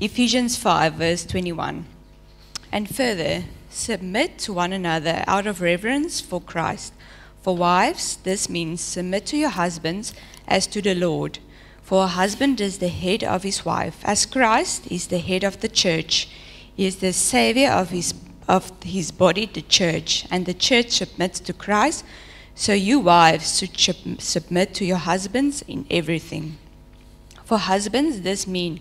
Ephesians 5, verse 21. And further, submit to one another out of reverence for Christ. For wives, this means submit to your husbands as to the Lord. For a husband is the head of his wife, as Christ is the head of the church. He is the savior of his, of his body, the church, and the church submits to Christ. So you wives should sub- submit to your husbands in everything. For husbands, this mean,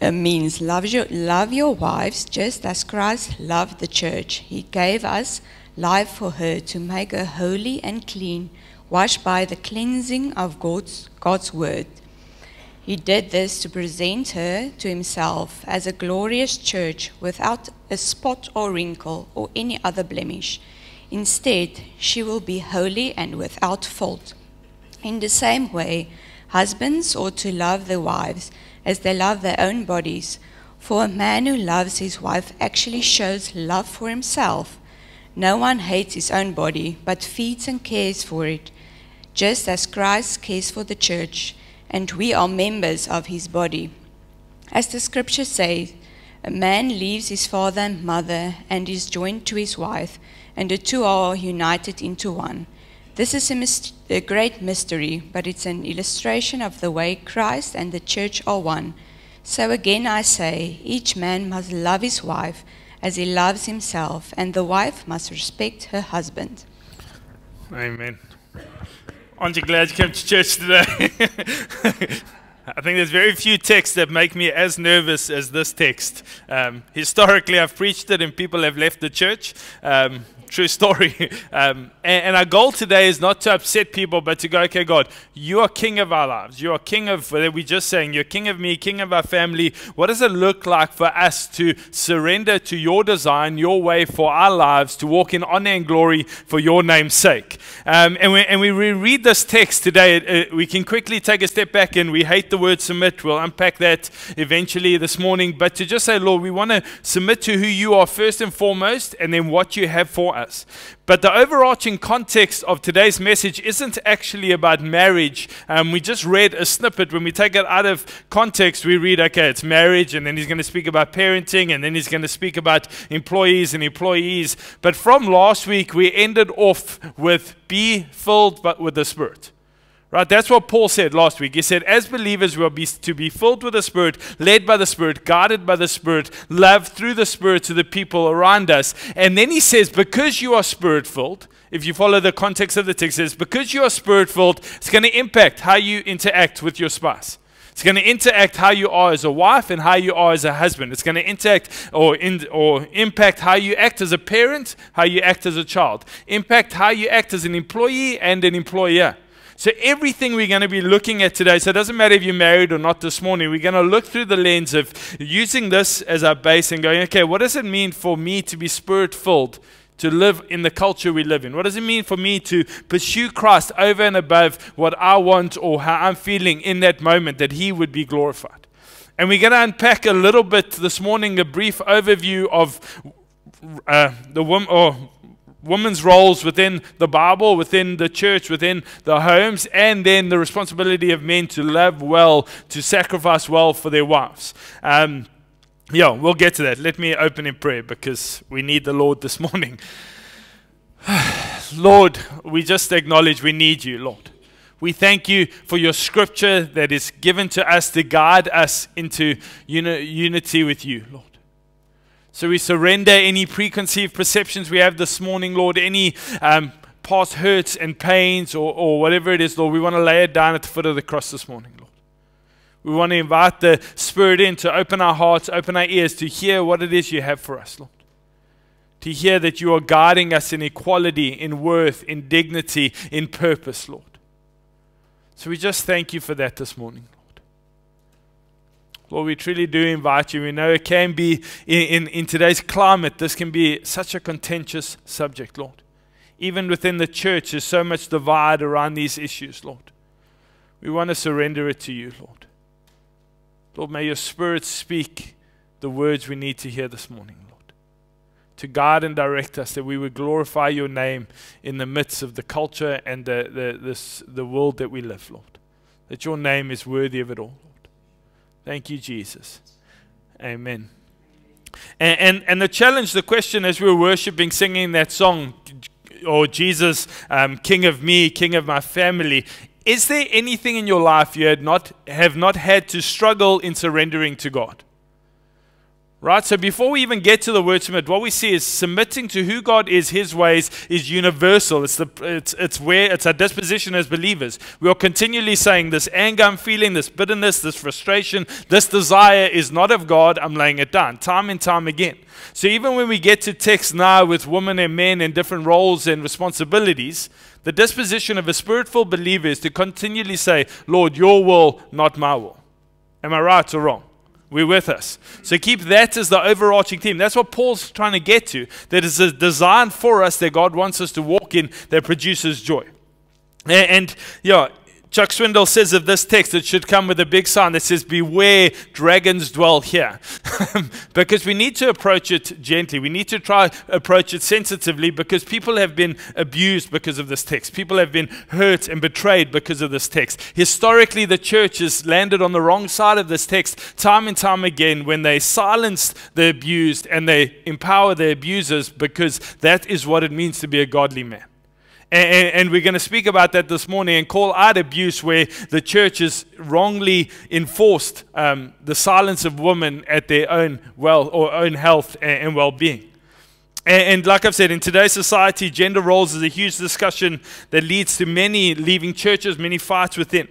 means love your, love your wives just as Christ loved the church. He gave us life for her to make her holy and clean, washed by the cleansing of God's, God's word. He did this to present her to himself as a glorious church without a spot or wrinkle or any other blemish. Instead, she will be holy and without fault. In the same way, husbands ought to love their wives as they love their own bodies. For a man who loves his wife actually shows love for himself. No one hates his own body, but feeds and cares for it, just as Christ cares for the church, and we are members of his body. As the scripture says, a man leaves his father and mother and is joined to his wife, and the two are united into one. This is a, a, great mystery, but it's an illustration of the way Christ and the church are one. So again I say, each man must love his wife as he loves himself, and the wife must respect her husband. Amen. Aren't you glad you came to church today? I think there's very few texts that make me as nervous as this text. Um, historically, I've preached it and people have left the church. Um, True story. Um, and, and, our goal today is not to upset people, but to go, okay, God, you are king of our lives. You are king of, we're just saying, you're king of me, king of our family. What does it look like for us to surrender to your design, your way for our lives, to walk in honor and glory for your name's sake? Um, and, we, and we reread this text today. Uh, we can quickly take a step back and we hate the word submit. We'll unpack that eventually this morning. But to just say, Lord, we want to submit to who you are first and foremost, and then what you have for us. But the overarching context of today's message isn't actually about marriage. Um, we just read a snippet. When we take it out of context, we read, okay, it's marriage, and then he's going to speak about parenting, and then he's going to speak about employees and employees. But from last week, we ended off with be filled but with the Spirit. Right? That's what Paul said last week. He said, as believers, we are be, to be filled with the Spirit, led by the Spirit, guided by the Spirit, loved through the Spirit to the people around us. And then he says, because you are Spirit filled, if you follow the context of the text, says, because you are Spirit filled, it's going to impact how you interact with your spouse. It's going to interact how you are as a wife and how you are as a husband. It's going to interact or, in, or impact how you act as a parent, how you act as a child, impact how you act as an employee and an employer. So, everything we're going to be looking at today, so it doesn't matter if you're married or not this morning, we're going to look through the lens of using this as our base and going, okay, what does it mean for me to be spirit filled? To live in the culture we live in? What does it mean for me to pursue Christ over and above what I want or how I'm feeling in that moment that He would be glorified? And we're going to unpack a little bit this morning a brief overview of uh, the woman or women's roles within the Bible, within the church, within the homes, and then the responsibility of men to love well, to sacrifice well for their wives. Um, yeah, we'll get to that. Let me open in prayer because we need the Lord this morning. Lord, we just acknowledge we need you, Lord. We thank you for your scripture that is given to us to guide us into uni- unity with you, Lord. So we surrender any preconceived perceptions we have this morning, Lord, any um, past hurts and pains or, or whatever it is, Lord. We want to lay it down at the foot of the cross this morning, Lord. We want to invite the Spirit in to open our hearts, open our ears to hear what it is you have for us, Lord. To hear that you are guiding us in equality, in worth, in dignity, in purpose, Lord. So we just thank you for that this morning. Lord, we truly do invite you. We know it can be, in, in, in, today's climate, this can be such a contentious subject, Lord. Even within the church, there's so much divide around these issues, Lord. We want to surrender it to you, Lord. Lord, may your Spirit speak the words we need to hear this morning, Lord. To guide and direct us, that we would glorify your name in the midst of the culture and the, the, this, the world that we live, Lord. That your name is worthy of it all. Thank you, Jesus. Amen. And, and, and the challenge, the question as we were worshiping, singing that song, or Jesus, um, King of me, King of my family, is there anything in your life you had not, have not had to struggle in surrendering to God? Right? So before we even get to the word submit, what we see is submitting to who God is, his ways, is universal. It's, the, it's, it's where it's our disposition as believers. We are continually saying this anger I'm feeling, this bitterness, this frustration, this desire is not of God. I'm laying it down time and time again. So even when we get to text now with women and men and different roles and responsibilities, the disposition of a spiritual believer is to continually say, Lord, your will, not my will. Am I right or wrong? We're with us. So keep that as the overarching theme. That's what Paul's trying to get to. That is a design for us that God wants us to walk in that produces joy. And, and yeah, Chuck Swindoll says of this text, it should come with a big sign that says, Beware, dragons dwell here. because we need to approach it gently. We need to try approach it sensitively because people have been abused because of this text. People have been hurt and betrayed because of this text. Historically, the church has landed on the wrong side of this text time and time again when they silence the abused and they empower the abusers because that is what it means to be a godly man. And, and, we're going to speak about that this morning and call out abuse where the church has wrongly enforced um, the silence of women at their own well or own health and, and well-being. And, and like I've said, in today's society, gender roles is a huge discussion that leads to many leaving churches, many fights within.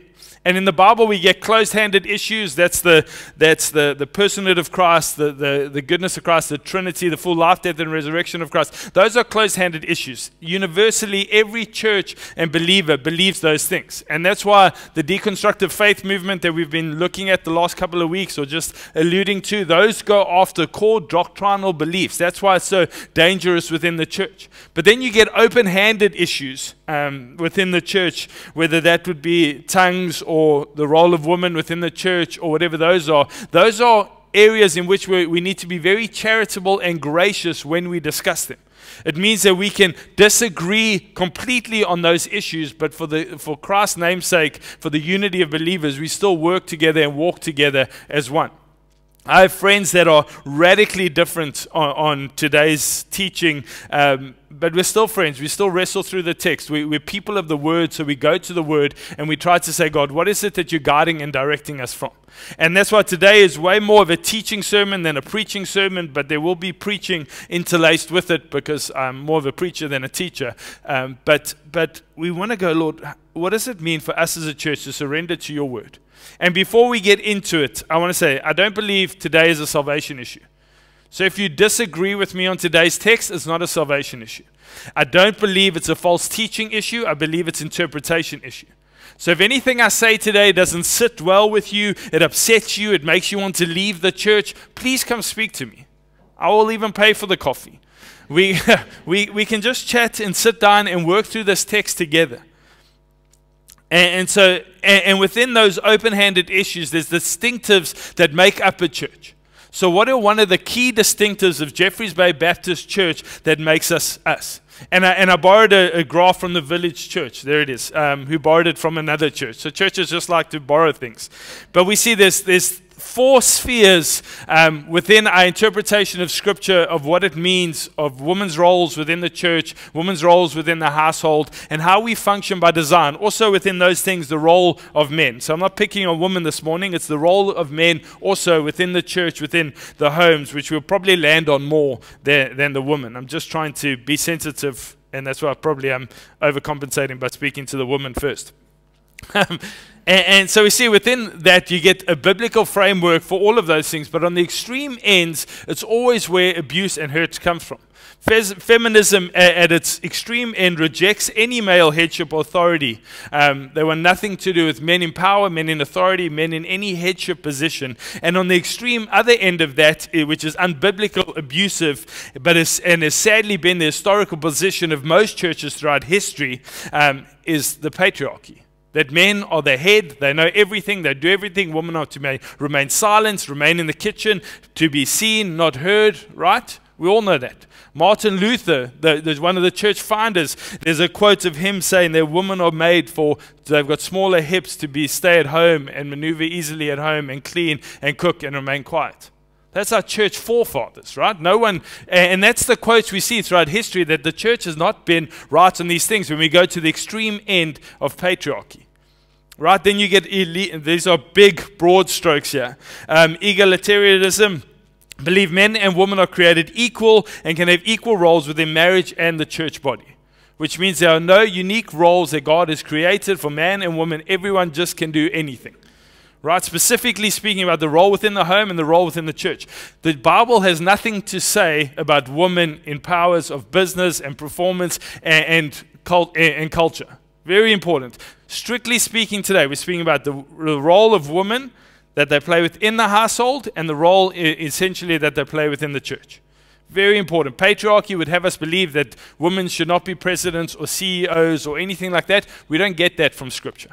And in the Bible, we get closed handed issues. That's the, that's the, the personhood of Christ, the, the, the goodness of Christ, the Trinity, the full life, death, and resurrection of Christ. Those are closed handed issues. Universally, every church and believer believes those things. And that's why the deconstructive faith movement that we've been looking at the last couple of weeks, or just alluding to, those go after core doctrinal beliefs. That's why it's so dangerous within the church. But then you get open handed issues um, within the church, whether that would be tongues or the role of women within the church or whatever those are. Those are areas in which we, need to be very charitable and gracious when we discuss them. It means that we can disagree completely on those issues, but for, the, for Christ's namesake, for the unity of believers, we still work together and walk together as one. I have friends that are radically different on, on today's teaching, um, but we're still friends. We still wrestle through the text. We, are people of the Word, so we go to the Word and we try to say, God, what is it that you're guiding and directing us from? And that's why today is way more of a teaching sermon than a preaching sermon, but there will be preaching interlaced with it because I'm more of a preacher than a teacher. Um, but, but we want to go, Lord, what does it mean for us as a church to surrender to your Word? And before we get into it, I want to say I don't believe today is a salvation issue. So if you disagree with me on today's text, it's not a salvation issue. I don't believe it's a false teaching issue. I believe it's an interpretation issue. So if anything I say today doesn't sit well with you, it upsets you, it makes you want to leave the church, please come speak to me. I will even pay for the coffee. We, we, we can just chat and sit down and work through this text together. And, and so, and, and within those open handed issues, there's distinctives that make up a church. So, what are one of the key distinctives of Jeffreys Bay Baptist Church that makes us us? And I, and I borrowed a, a graph from the village church. There it is. Um, who borrowed it from another church. So churches just like to borrow things. But we see this, this four spheres um, within our interpretation of Scripture of what it means of women's roles within the church, women's roles within the household, and how we function by design. Also, within those things, the role of men. So, I'm not picking on women this morning, it's the role of men also within the church, within the homes, which we'll probably land on more than, than the woman. I'm just trying to be sensitive, and that's why I probably am overcompensating by speaking to the woman first. And, and, so we see within that you get a biblical framework for all of those things, but on the extreme ends, it's always where abuse and hurt come from. feminism at, its extreme end rejects any male headship authority. Um, they want nothing to do with men in power, men in authority, men in any headship position. And on the extreme other end of that, eh, which is unbiblical, abusive, but is, and has sadly been the historical position of most churches throughout history, um, is the patriarchy that men are the head, they know everything, they do everything. Women are to remain silent, remain in the kitchen, to be seen, not heard, right? We all know that. Martin Luther, the, the, one of the church founders, there's a quote of him saying that women are made for, they've got smaller hips to be stay at home and maneuver easily at home and clean and cook and remain quiet. That's our church forefathers, right? No one, and that's the quotes we see throughout history that the church has not been right on these things when we go to the extreme end of patriarchy. Right? Then you get elite, these are big, broad strokes here. Um, egalitarianism. Believe men and women are created equal and can have equal roles within marriage and the church body which means there are no unique roles that God has created for man and woman. Everyone just can do anything. Right? Specifically speaking about the role within the home and the role within the church. The Bible has nothing to say about women in powers of business and performance and, and, cult, and culture. Very important. Strictly speaking, today, we're speaking about the, the role of women that they play within the household and the role essentially that they play within the church. Very important. Patriarchy would have us believe that women should not be presidents or CEOs or anything like that. We don't get that from Scripture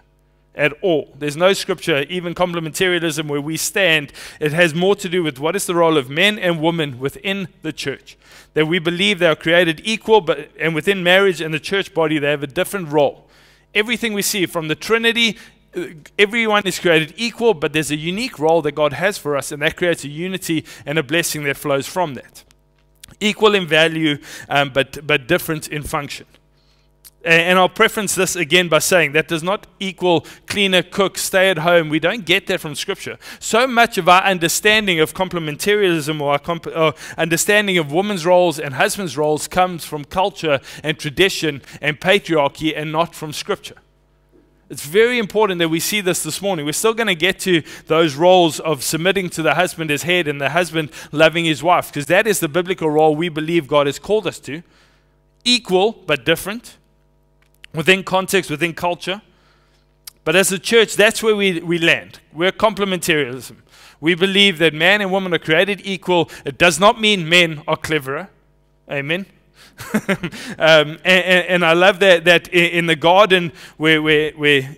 at all. There's no Scripture, even complementarianism, where we stand. It has more to do with what is the role of men and women within the church. That we believe they are created equal, but and within marriage and the church body, they have a different role. Everything we see from the Trinity everyone is created equal, but there's a unique role that God has for us, and that creates a unity and a blessing that flows from that equal in value, um, but, but different in function. And I'll preference this again by saying that does not equal cleaner, cook, stay at home. We don't get that from Scripture. So much of our understanding of complementarianism or our comp- or understanding of women's roles and husbands' roles comes from culture and tradition and patriarchy and not from Scripture. It's very important that we see this this morning. We're still going to get to those roles of submitting to the husband as head and the husband loving his wife, because that is the biblical role we believe God has called us to. Equal, but different, within context, within culture. But as a church, that's where we, we land. We're complementarianism. We believe that man and woman are created equal. It does not mean men are cleverer. Amen. um, and, and, I love that, that in the garden where, where, where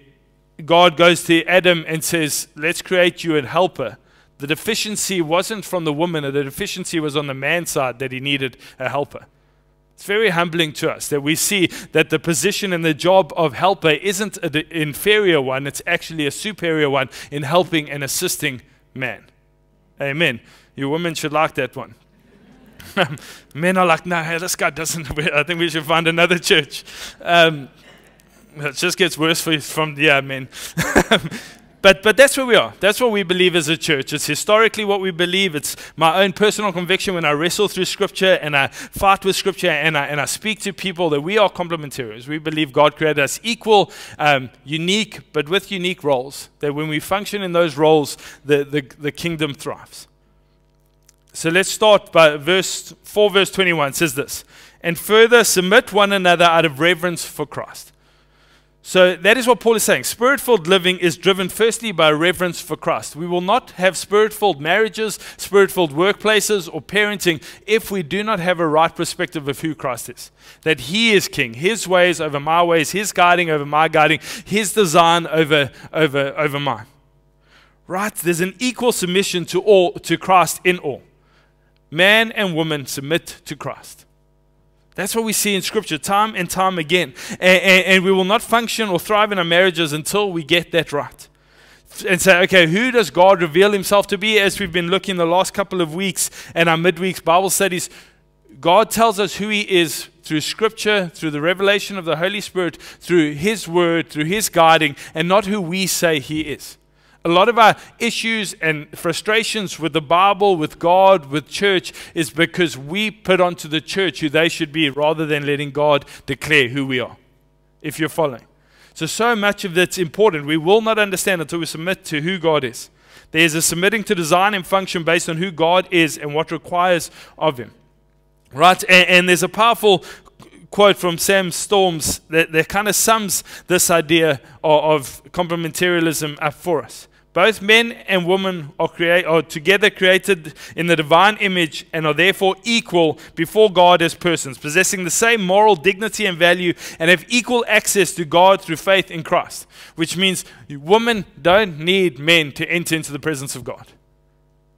God goes to Adam and says, Let's create you a helper. The deficiency wasn't from the woman, the deficiency was on the man's side that he needed a helper. It's very humbling to us that we see that the position and the job of helper isn't an inferior one, it's actually a superior one in helping and assisting man. Amen. You women should like that one. Men are like, no, hey, this guy doesn't. I think we should find another church. Um, it just gets worse for, you from yeah, men. but but that's where we are. That's what we believe as a church. It's historically what we believe. It's my own personal conviction when I wrestle through Scripture and I fight with Scripture and I and I speak to people that we are complementarians. We believe God created us equal, um, unique, but with unique roles. That when we function in those roles, the the, the kingdom thrives. So let's start by verse 4, verse 21 says this. And further, submit one another out of reverence for Christ. So that is what Paul is saying. Spirit filled living is driven firstly by reverence for Christ. We will not have spirit filled marriages, spirit filled workplaces, or parenting if we do not have a right perspective of who Christ is. That He is King, His ways over my ways, His guiding over my guiding, His design over, over, over mine. Right? There's an equal submission to all to Christ in all man and woman submit to Christ. That's what we see in Scripture time and time again. And, and, and, we will not function or thrive in our marriages until we get that right. And say, okay, who does God reveal himself to be? As we've been looking the last couple of weeks and our midweek Bible studies, God tells us who he is through Scripture, through the revelation of the Holy Spirit, through his word, through his guiding, and not who we say he is a lot of our issues and frustrations with the Bible, with God, with church is because we put onto the church who they should be rather than letting God declare who we are, if you're following. So, so much of that's important. We will not understand until we submit to who God is. There's a submitting to design and function based on who God is and what requires of Him. Right? And, and there's a powerful quote from Sam Storms that, that kind of sums this idea of, of complementarianism up for us. Both men and women are, are together created in the divine image and are therefore equal before God as persons, possessing the same moral dignity and value, and have equal access to God through faith in Christ. Which means women don't need men to enter into the presence of God.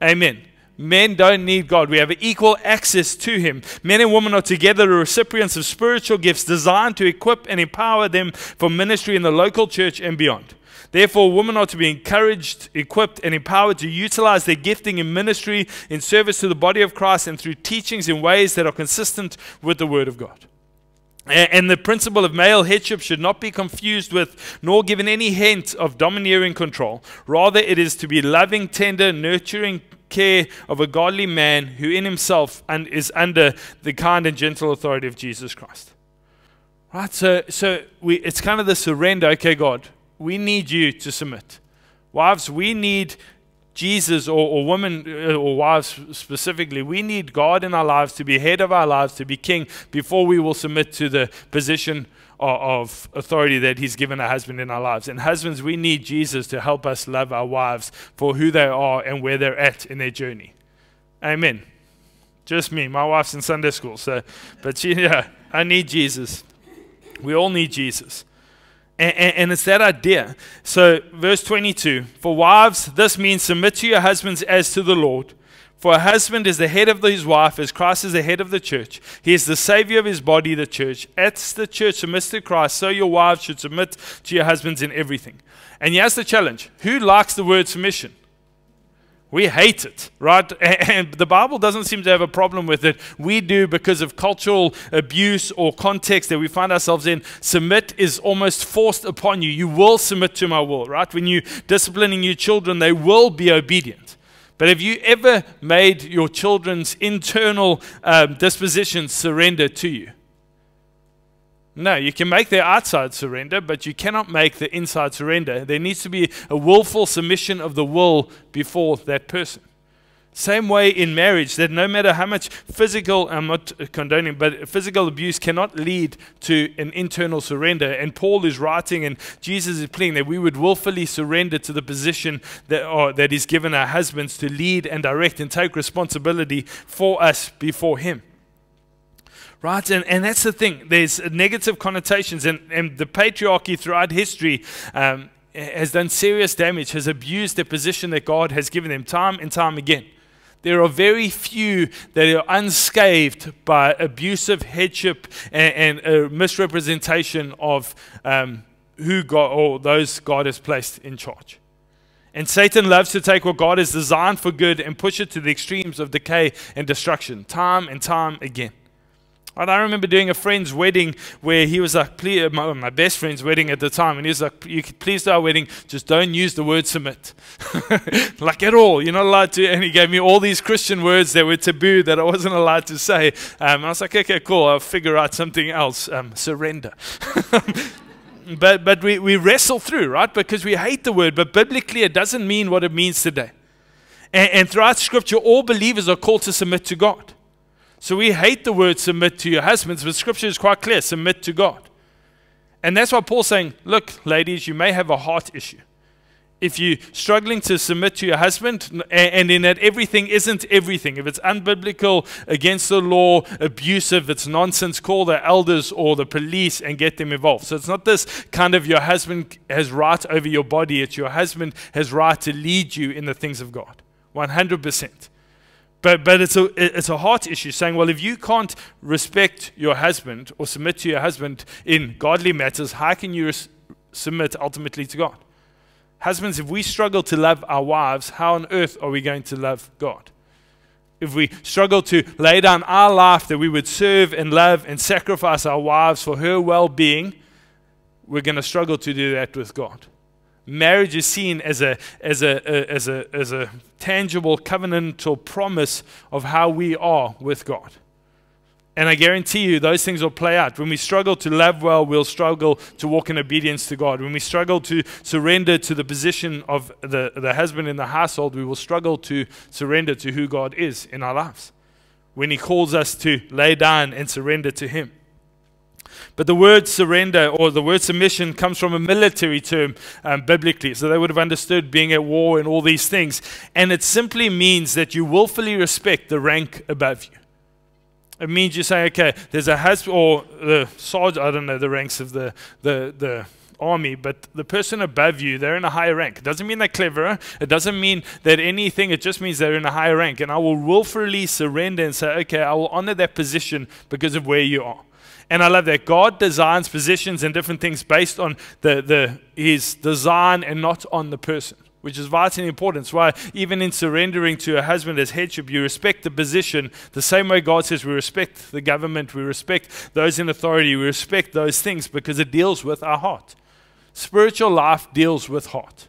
Amen. Men don't need God. We have equal access to Him. Men and women are together the recipients of spiritual gifts designed to equip and empower them for ministry in the local church and beyond. Therefore, women are to be encouraged, equipped, and empowered to utilize their gifting in ministry, in service to the body of Christ, and through teachings in ways that are consistent with the Word of God. And the principle of male headship should not be confused with, nor given any hint of domineering control. Rather, it is to be loving, tender, nurturing care of a godly man who in himself and is under the kind and gentle authority of Jesus Christ. Right? So, so we, it's kind of the surrender. Okay, God, we need you to submit. Wives, we need Jesus or, or women uh, or wives specifically, we need God in our lives to be head of our lives, to be king, before we will submit to the position of, of authority that He's given a husband in our lives. And husbands, we need Jesus to help us love our wives for who they are and where they're at in their journey. Amen. Just me. My wife's in Sunday school, so but she, yeah, I need Jesus. We all need Jesus. And, and, and, it's that idea. So, verse 22 For wives, this means submit to your husbands as to the Lord. For a husband is the head of his wife, as Christ is the head of the church. He is the Savior of his body, the church. As the church submits to Christ, so your wives should submit to your husbands in everything. And here's the challenge who likes the word submission? We hate it, right? And the Bible doesn't seem to have a problem with it. We do because of cultural abuse or context that we find ourselves in. Submit is almost forced upon you. You will submit to my will, right? When you're disciplining your children, they will be obedient. But have you ever made your children's internal um, dispositions surrender to you? No, you can make their outside surrender, but you cannot make the inside surrender. There needs to be a willful submission of the will before that person. Same way in marriage, that no matter how much physical, I'm not condoning, but physical abuse cannot lead to an internal surrender. And Paul is writing, and Jesus is pleading that we would willfully surrender to the position that, or, that is given our husbands to lead and direct and take responsibility for us before Him. Right? And, and that's the thing. There's negative connotations, and, and the patriarchy throughout history um, has done serious damage, has abused the position that God has given them time and time again. There are very few that are unscathed by abusive headship and, and a misrepresentation of um, who God or those God has placed in charge. And Satan loves to take what God has designed for good and push it to the extremes of decay and destruction, time and time again. And I remember doing a friend's wedding where he was like, my, my best friend's wedding at the time, and he was like, you please do our wedding, just don't use the word submit. like at all. You're not allowed to. And he gave me all these Christian words that were taboo that I wasn't allowed to say. Um, I was like, okay, cool, I'll figure out something else. Um, surrender. but but we, we wrestle through, right? Because we hate the word, but biblically it doesn't mean what it means today. And, and throughout Scripture, all believers are called to submit to God. So we hate the word submit to your husbands, but scripture is quite clear submit to God. And that's why Paul's saying, look, ladies, you may have a heart issue. If you're struggling to submit to your husband, and in that everything isn't everything, if it's unbiblical, against the law, abusive, it's nonsense, call the elders or the police and get them involved. So it's not this kind of your husband has right over your body, it's your husband has right to lead you in the things of God. 100%. But, but it's, a, it's a heart issue saying, well, if you can't respect your husband or submit to your husband in godly matters, how can you submit ultimately to God? Husbands, if we struggle to love our wives, how on earth are we going to love God? If we struggle to lay down our life that we would serve and love and sacrifice our wives for her well being, we're going to struggle to do that with God marriage is seen as a, as a, a, as a, as a tangible covenantal promise of how we are with God. And I guarantee you, those things will play out. When we struggle to love well, we'll struggle to walk in obedience to God. When we struggle to surrender to the position of the, the husband in the household, we will struggle to surrender to who God is in our lives. When He calls us to lay down and surrender to Him. But the word surrender or the word submission comes from a military term um, biblically. So they would have understood being at war and all these things. And it simply means that you willfully respect the rank above you. It means you say, okay, there's a husband or the sergeant, I don't know the ranks of the, the, the army, but the person above you, they're in a higher rank. It doesn't mean they're cleverer. It doesn't mean that anything. It just means they're in a higher rank. And I will willfully surrender and say, okay, I will honor that position because of where you are. And I love that God designs positions and different things based on the, the, his design and not on the person, which is vitally important. It's why, even in surrendering to a husband as headship, you respect the position the same way God says we respect the government, we respect those in authority, we respect those things because it deals with our heart. Spiritual life deals with heart.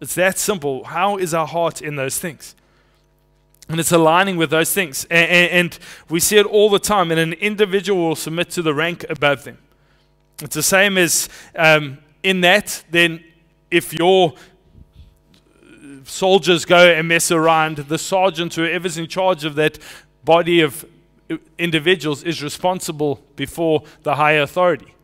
It's that simple. How is our heart in those things? And it's aligning with those things. And, and, and, we see it all the time. And an individual will submit to the rank above them. It's the same as um, in that, then if your soldiers go and mess around, the sergeant, whoever's in charge of that body of individuals, is responsible before the higher authority.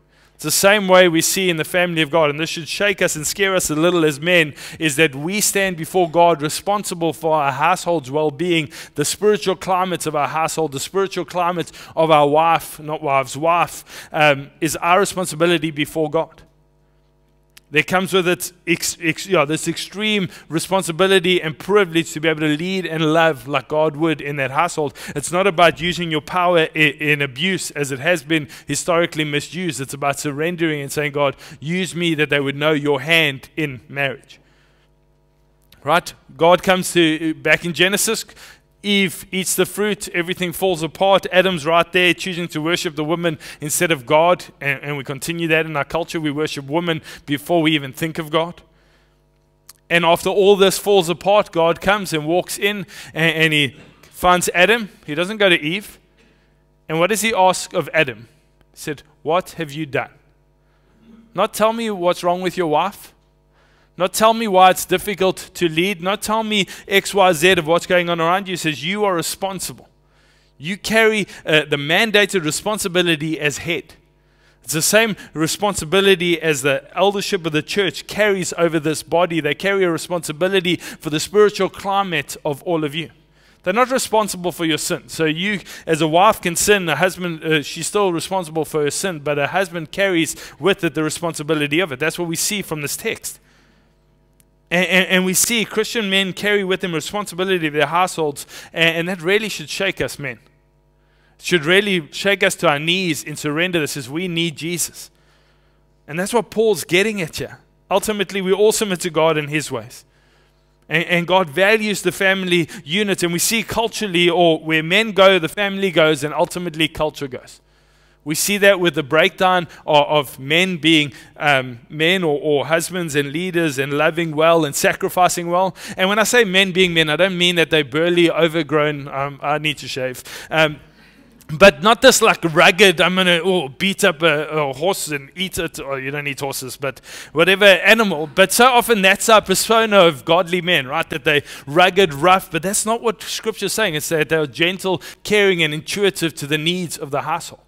It's the same way we see in the family of God, and this should shake us and scare us a little as men, is that we stand before God responsible for our household's well being, the spiritual climates of our household, the spiritual climate of our wife, not wives, wife, um, is our responsibility before God. There comes with it ex, ex, yeah, this extreme responsibility and privilege to be able to lead and love like God would in that household. It's not about using your power in, in abuse as it has been historically misused. It's about surrendering and saying, God, use me that they would know your hand in marriage. Right? God comes to, back in Genesis, Eve eats the fruit, everything falls apart. Adam's right there choosing to worship the woman instead of God. And, and, we continue that in our culture. We worship women before we even think of God. And after all this falls apart, God comes and walks in and, and he finds Adam. He doesn't go to Eve. And what does he ask of Adam? He said, What have you done? Not tell me what's wrong with your wife. Not tell me why it's difficult to lead. Not tell me X, Y, Z of what's going on around you. Says you are responsible. You carry uh, the mandated responsibility as head. It's the same responsibility as the eldership of the church carries over this body. They carry a responsibility for the spiritual climate of all of you. They're not responsible for your sin. So you, as a wife, can sin. A husband, uh, she's still responsible for her sin, but a husband carries with it the responsibility of it. That's what we see from this text. And, and, and, we see Christian men carry with them responsibility of their households, and, and that really should shake us, men. It should really shake us to our knees in surrender that says we need Jesus. And that's what Paul's getting at you. Ultimately, we all submit to God in His ways. And, and, God values the family unit, and we see culturally, or where men go, the family goes, and ultimately culture goes. We see that with the breakdown of, of men being um, men or, or, husbands and leaders and loving well and sacrificing well. And when I say men being men, I don't mean that they're burly, overgrown. Um, I need to shave. Um, but not this like rugged, I'm going to oh, beat up a, a, horse and eat it. Or you don't eat horses, but whatever animal. But so often that's our persona of godly men, right? That they're rugged, rough. But that's not what Scripture is saying. It's that they're gentle, caring, and intuitive to the needs of the household.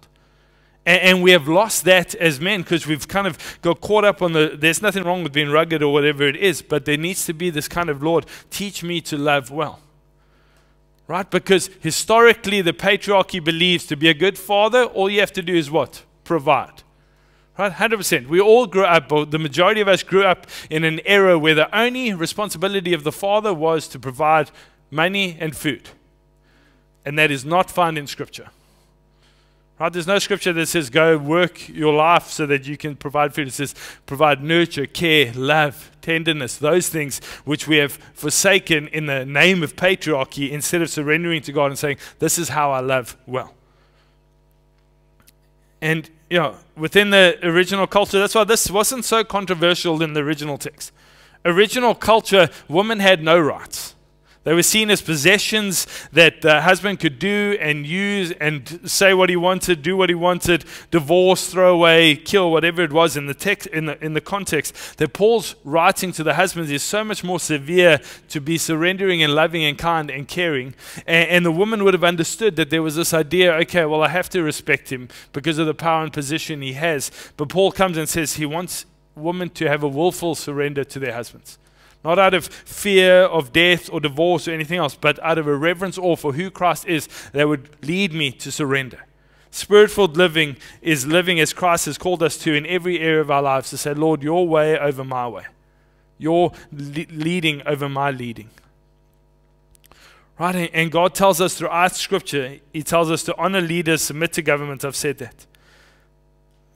And, and we have lost that as men because we've kind of got caught up on the, there's nothing wrong with being rugged or whatever it is, but there needs to be this kind of, Lord, teach me to love well. Right? Because historically, the patriarchy believes to be a good father, all you have to do is what? Provide. Right? 100%. We all grew up, or the majority of us grew up in an era where the only responsibility of the father was to provide money and food. And that is not found in Scripture. Right? There's no scripture that says go work your life so that you can provide food. It says provide nurture, care, love, tenderness, those things which we have forsaken in the name of patriarchy instead of surrendering to God and saying, This is how I love well. And you know, within the original culture, that's why this wasn't so controversial in the original text. Original culture, women had no rights. They were seen as possessions that the husband could do and use and say what he wanted, do what he wanted, divorce, throw away, kill, whatever it was in the text, in the, in the context. That Paul's writing to the husbands is so much more severe to be surrendering and loving and kind and caring. And, and the woman would have understood that there was this idea, okay, well, I have to respect him because of the power and position he has. But Paul comes and says he wants women to have a willful surrender to their husbands. Not out of fear of death or divorce or anything else, but out of a reverence awe for who Christ is that would lead me to surrender. Spirit filled living is living as Christ has called us to in every area of our lives to say, Lord, your way over my way, your le- leading over my leading. Right? And God tells us throughout Scripture, He tells us to honor leaders, submit to government. I've said that.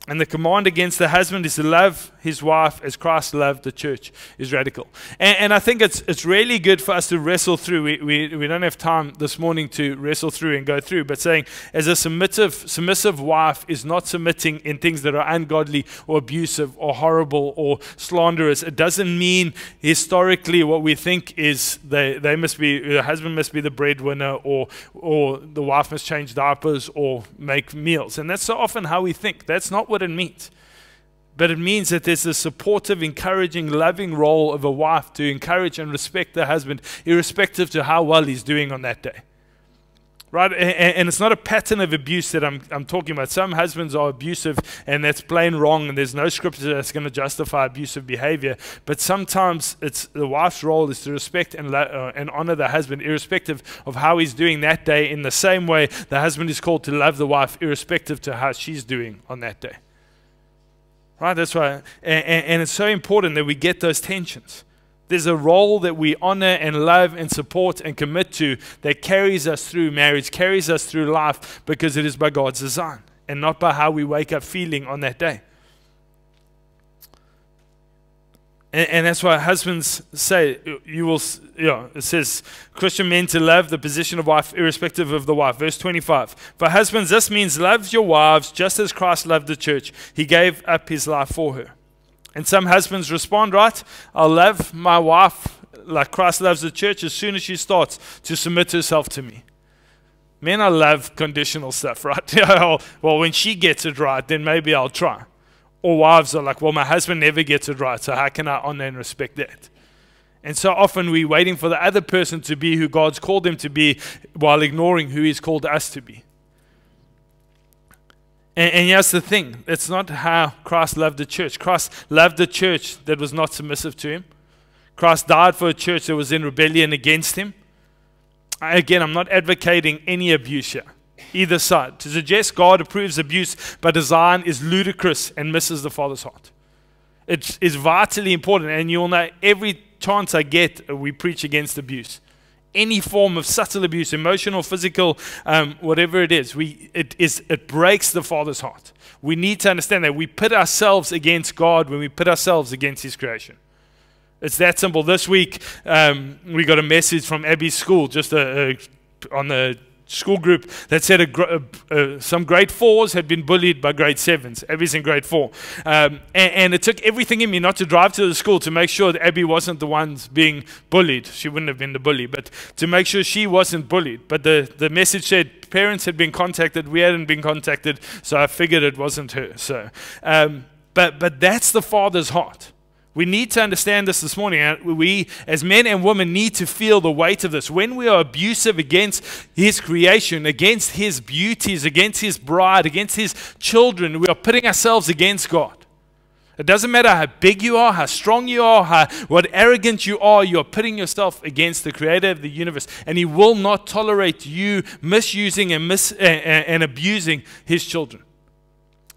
And the command against the husband is to love his wife as Christ loved the church is radical. And, and I think it's, it's really good for us to wrestle through. We, we, we don't have time this morning to wrestle through and go through, but saying as a submissive, submissive wife is not submitting in things that are ungodly or abusive or horrible or slanderous. It doesn't mean historically what we think is they, they must be, the husband must be the breadwinner or, or the wife must change diapers or make meals. And that's so often how we think. That's not what it means. But it means that there's a supportive, encouraging, loving role of a wife to encourage and respect the husband, irrespective to how well he's doing on that day. Right? And, and, it's not a pattern of abuse that I'm, I'm talking about. Some husbands are abusive, and that's plain wrong, and there's no scripture that's going to justify abusive behavior. But sometimes it's the wife's role is to respect and, uh, and honor the husband, irrespective of how he's doing that day, in the same way the husband is called to love the wife, irrespective to how she's doing on that day. Right? That's why. And, and it's so important that we get those tensions. There's a role that we honor and love and support and commit to that carries us through marriage, carries us through life because it is by God's design and not by how we wake up feeling on that day. And, and, that's why husbands say, you will, you know, it says, Christian men to love the position of wife irrespective of the wife. Verse 25. For husbands, this means love your wives just as Christ loved the church. He gave up his life for her. And some husbands respond, right? I'll love my wife like Christ loves the church as soon as she starts to submit herself to me. Men, I love conditional stuff, right? well, when she gets it right, then maybe I'll try. Or wives are like, well, my husband never gets it right, so how can I honor and respect that? And so often we're waiting for the other person to be who God's called them to be while ignoring who He's called us to be. And, and here's the thing it's not how Christ loved the church. Christ loved the church that was not submissive to Him. Christ died for a church that was in rebellion against Him. Again, I'm not advocating any abuse here either side. To suggest God approves abuse by design is ludicrous and misses the Father's heart. It is vitally important, and you'll know every chance I get, we preach against abuse. Any form of subtle abuse, emotional, physical, um, whatever it is, we, it, is, it breaks the Father's heart. We need to understand that we put ourselves against God when we put ourselves against His creation. It's that simple. This week, um, we got a message from Abby's school just a, a, on the school group that said a, uh, uh, some grade fours had been bullied by grade sevens. Abby's in grade four. Um, and, and, it took everything in me not to drive to the school to make sure that Abby wasn't the ones being bullied. She wouldn't have been the bully, but to make sure she wasn't bullied. But the, the message said parents had been contacted, we hadn't been contacted, so I figured it wasn't her. So, um, but, but that's the father's heart. We need to understand this this morning. We, as men and women, need to feel the weight of this. When we are abusive against His creation, against His beauties, against His bride, against His children, we are putting ourselves against God. It doesn't matter how big you are, how strong you are, how, what arrogant you are, you are putting yourself against the creator of the universe. And He will not tolerate you misusing and, mis- and abusing His children.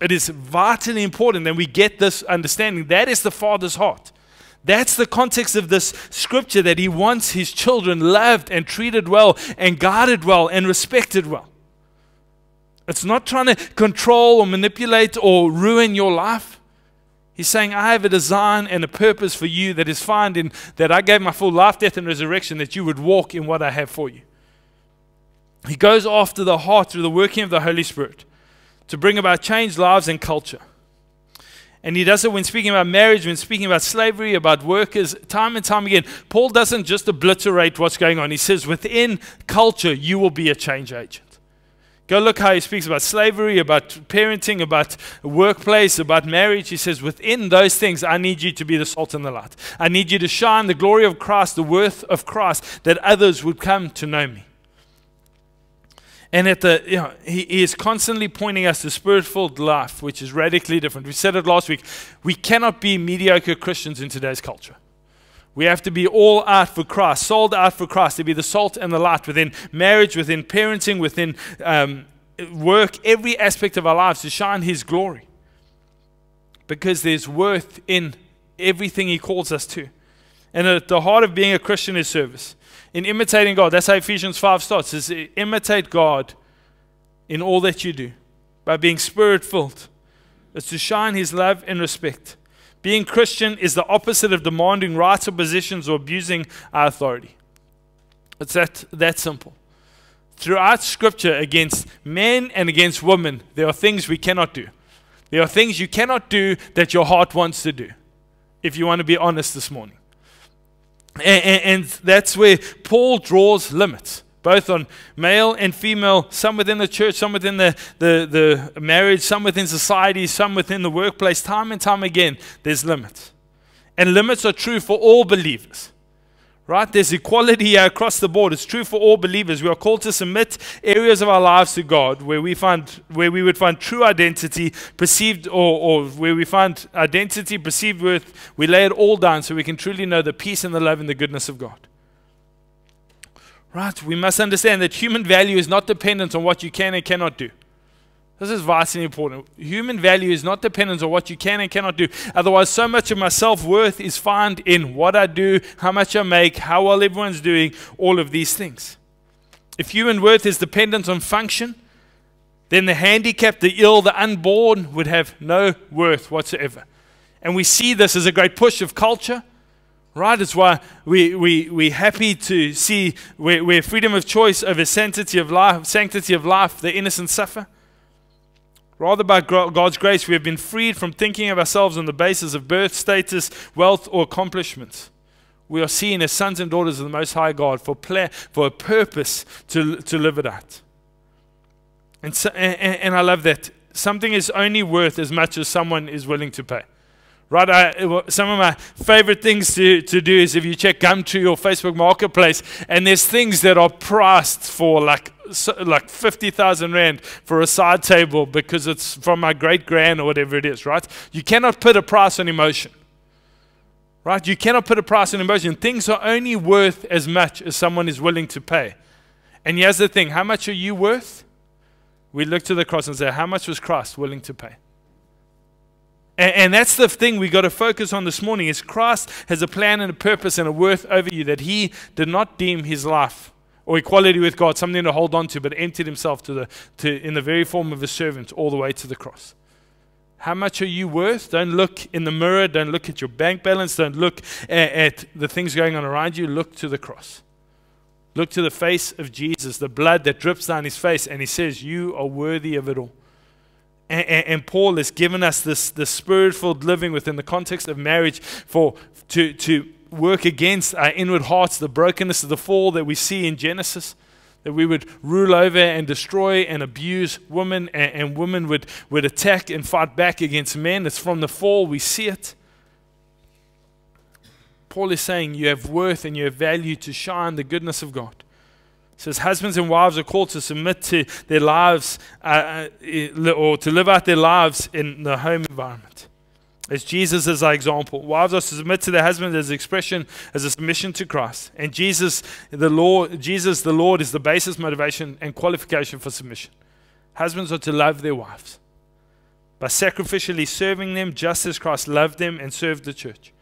It is vitally important that we get this understanding. That is the Father's heart. That's the context of this scripture that He wants His children loved and treated well and guarded well and respected well. It's not trying to control or manipulate or ruin your life. He's saying, I have a design and a purpose for you that is found in that I gave my full life, death, and resurrection that you would walk in what I have for you. He goes after the heart through the working of the Holy Spirit to bring about changed lives and culture. And he does it when speaking about marriage, when speaking about slavery, about workers, time and time again. Paul doesn't just obliterate what's going on. He says, within culture, you will be a change agent. Go look how he speaks about slavery, about parenting, about workplace, about marriage. He says, within those things, I need you to be the salt and the light. I need you to shine the glory of Christ, the worth of Christ, that others would come to know me. And at the, you know, he, he is constantly pointing us to spirit filled life, which is radically different. We said it last week. We cannot be mediocre Christians in today's culture. We have to be all out for Christ, sold out for Christ, to be the salt and the light within marriage, within parenting, within um, work, every aspect of our lives to shine His glory. Because there's worth in everything He calls us to. And at the heart of being a Christian is service in imitating God. That's how Ephesians 5 starts, is imitate God in all that you do by being spirit filled, It's to shine his love and respect. Being Christian is the opposite of demanding rights or positions or abusing our authority. It's that, that simple. Throughout Scripture, against men and against women, there are things we cannot do. There are things you cannot do that your heart wants to do, if you want to be honest this morning. And, and, and that's where Paul draws limits both on male and female, some within the church, some within the, the, the marriage, some within society, some within the workplace. Time and time again, there's limits. And limits are true for all believers. Right? There's equality across the board. It's true for all believers. We are called to submit areas of our lives to God where we find where we would find true identity, perceived or, or where we find identity, perceived worth. We lay it all down so we can truly know the peace and the love and the goodness of God. Right? We must understand that human value is not dependent on what you can and cannot do. This is vitally important. Human value is not dependent on what you can and cannot do. Otherwise, so much of my self worth is found in what I do, how much I make, how well everyone's doing, all of these things. If human worth is dependent on function, then the handicapped, the ill, the unborn would have no worth whatsoever. And we see this as a great push of culture Right? It's why we, we, we're happy to see where, where freedom of choice over sanctity of life, sanctity of life, the innocent suffer. Rather, by God's grace, we have been freed from thinking of ourselves on the basis of birth, status, wealth, or accomplishments. We are seen as sons and daughters of the Most High God for, for a purpose to, to live it out. And, so, and, and I love that. Something is only worth as much as someone is willing to pay. Right, I, some of my favorite things to, to do is if you check Gumtree or Facebook Marketplace, and there's things that are priced for like like 50,000 rand for a side table because it's from my great grand or whatever it is, right? You cannot put a price on emotion, right? You cannot put a price on emotion. Things are only worth as much as someone is willing to pay. And here's the thing how much are you worth? We look to the cross and say, how much was Christ willing to pay? And, that's the thing we got to focus on this morning is Christ has a plan and a purpose and a worth over you that he did not deem his life or equality with God something to hold on to, but emptied himself to the, to, in the very form of a servant all the way to the cross. How much are you worth? Don't look in the mirror. Don't look at your bank balance. Don't look at, at the things going on around you. Look to the cross. Look to the face of Jesus, the blood that drips down his face, and he says, You are worthy of it all. And, and, and, Paul has given us this, this spirit filled living within the context of marriage for to, to work against our inward hearts, the brokenness of the fall that we see in Genesis. That we would rule over and destroy and abuse women, and, and women would, would attack and fight back against men. It's from the fall we see it. Paul is saying you have worth and you have value to shine the goodness of God says husbands and wives are called to submit to their lives uh, uh or to live out their lives in the home environment. As Jesus is our example. Wives are to submit to their husbands as expression, as a submission to Christ. And Jesus, the Lord, Jesus, the Lord, is the basis, motivation, and qualification for submission. Husbands are to love their wives by sacrificially serving them just as Christ loved them and served the church,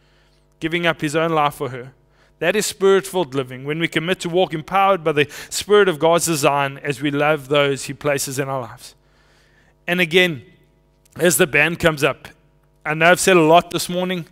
giving up his own life for her. That is spirit filled living when we commit to walk empowered by the Spirit of God's design as we love those He places in our lives. And again, as the band comes up, I know I've said a lot this morning.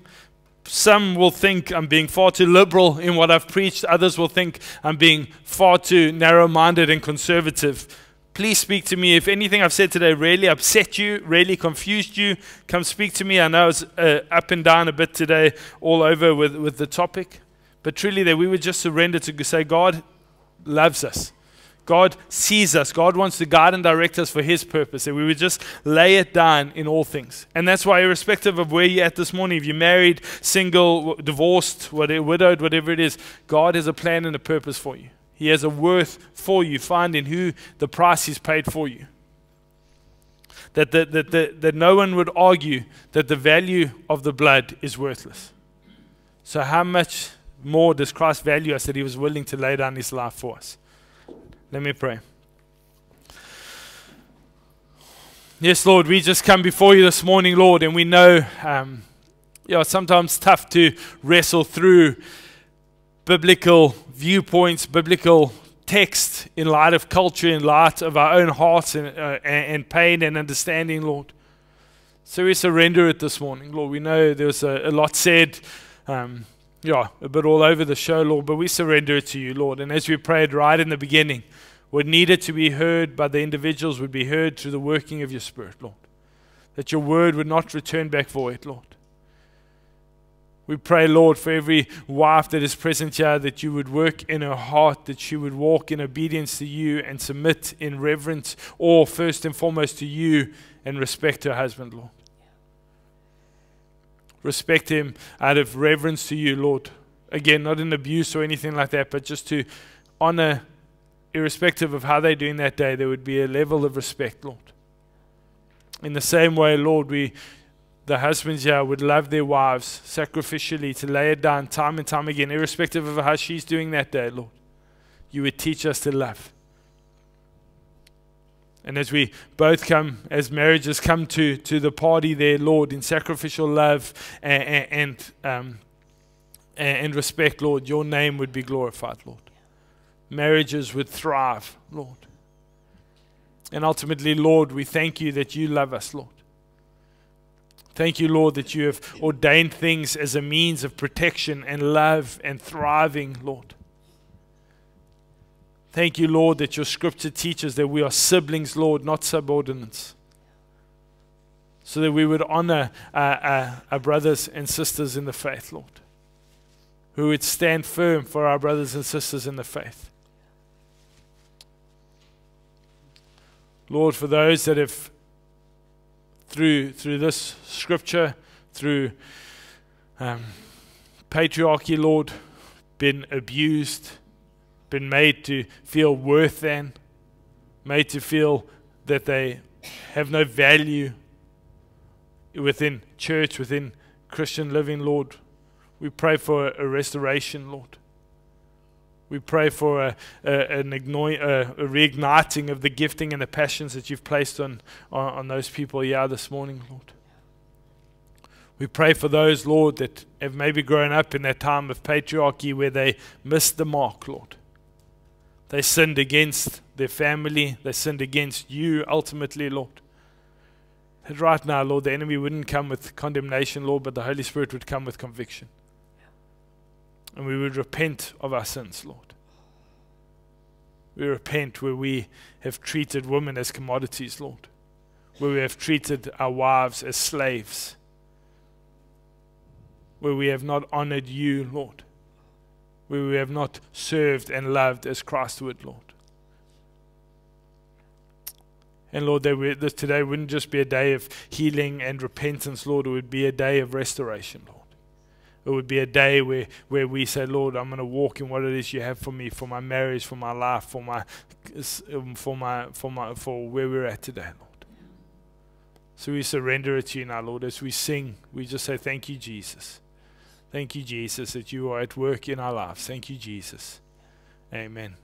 Some will think I'm being far too liberal in what I've preached, others will think I'm being far too narrow minded and conservative. Please speak to me. If anything I've said today really upset you, really confused you, come speak to me. I know it's uh, up and down a bit today, all over with, with the topic. But truly, that we would just surrender to say, God loves us. God sees us. God wants to guide and direct us for His purpose. And we would just lay it down in all things. And that's why, irrespective of where you're at this morning, if you're married, single, divorced, whatever, widowed, whatever it is, God has a plan and a purpose for you. He has a worth for you. Find in who the price He's paid for you. That, that, that, that, that no one would argue that the value of the blood is worthless. So, how much more does Christ value us that he was willing to lay down his life for us? Let me pray. Yes, Lord, we just come before you this morning, Lord, and we know um, you know, sometimes tough to wrestle through biblical viewpoints, biblical text in light of culture, in light of our own hearts and, uh, and pain and understanding, Lord. So we surrender it this morning, Lord. We know there's a, a lot said, um, yeah, a bit all over the show, Lord, but we surrender it to you, Lord. And as we prayed right in the beginning, what needed to be heard by the individuals would be heard through the working of your Spirit, Lord. That your word would not return back void, Lord. We pray, Lord, for every wife that is present here, that you would work in her heart, that she would walk in obedience to you and submit in reverence, or first and foremost to you and respect her husband, Lord. Respect him out of reverence to you, Lord. Again, not in abuse or anything like that, but just to honor, irrespective of how they're doing that day, there would be a level of respect, Lord. In the same way, Lord, we the husbands here would love their wives sacrificially to lay it down time and time again, irrespective of how she's doing that day, Lord. You would teach us to love. And as we both come, as marriages come to, to the party there, Lord, in sacrificial love and, and, um, and respect, Lord, your name would be glorified, Lord. Marriages would thrive, Lord. And ultimately, Lord, we thank you that you love us, Lord. Thank you, Lord, that you have ordained things as a means of protection and love and thriving, Lord. Thank you, Lord, that your scripture teaches that we are siblings, Lord, not subordinates. So that we would honor our, our, our brothers and sisters in the faith, Lord. Who would stand firm for our brothers and sisters in the faith. Lord, for those that have through through this scripture, through um, patriarchy, Lord, been abused, been made to feel worth than, made to feel that they have no value within church, within Christian living, Lord. We pray for a restoration, Lord. We pray for a, a, an igno- a, a reigniting of the gifting and the passions that you've placed on, on, on those people here this morning, Lord. We pray for those, Lord, that have maybe grown up in that time of patriarchy where they missed the mark, Lord. They sinned against their family, they sinned against you ultimately, Lord. That right now, Lord, the enemy wouldn't come with condemnation, Lord, but the Holy Spirit would come with conviction. And we would repent of our sins, Lord. We repent where we have treated women as commodities, Lord, where we have treated our wives as slaves, where we have not honored you, Lord, where we have not served and loved as Christ would, Lord. And Lord, that we, this today wouldn't just be a day of healing and repentance, Lord, it would be a day of restoration, Lord. It would be a day where, where we say, Lord, I'm going to walk in what it is you have for me, for my marriage, for my life, for my, um, for my, for my, for where we're at today, Lord. So we surrender it to you now, Lord. As we sing, we just say, Thank you, Jesus. Thank you, Jesus, that you are at work in our lives. Thank you, Jesus. Amen.